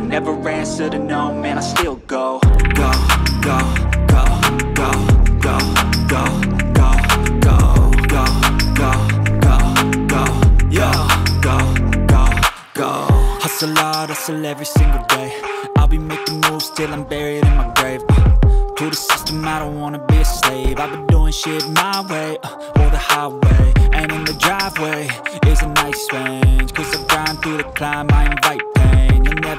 never answer to no, man, I still go Go, go, go, go, go, go, go, go, go, go, go, go, yo, go, go, go Hustle hard, hustle every single day I'll be making moves till I'm buried in my grave uh, To the system, I don't wanna be a slave I've been doing shit my way, uh, or the highway And in the driveway is a nice range Cause I grind through the climb, I invite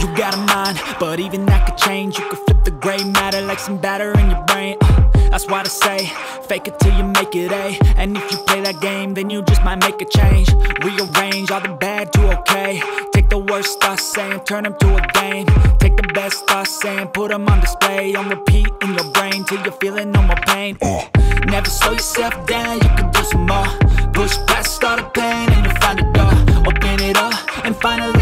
You got a mind, but even that could change. You could flip the gray matter like some batter in your brain. That's why I say, fake it till you make it A. And if you play that game, then you just might make a change. Rearrange all the bad to okay. Take the worst thoughts saying, turn them to a game. Take the best thoughts saying, put them on display. On repeat in your brain till you're feeling no more pain. Uh, Never slow yourself down, you can do some more. Push past all the pain and you'll find a door. Open it up and finally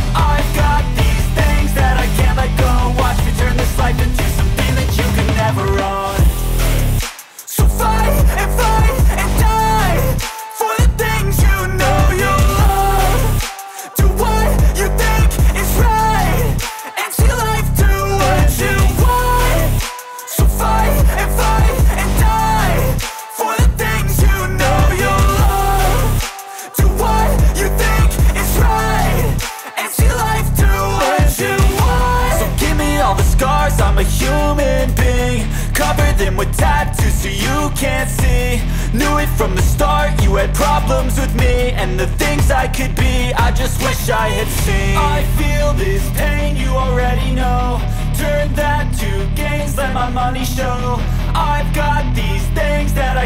a human being. Cover them with tattoos so you can't see. Knew it from the start, you had problems with me. And the things I could be, I just wish I had seen. I feel this pain, you already know. Turn that to gains, let my money show. I've got these things that I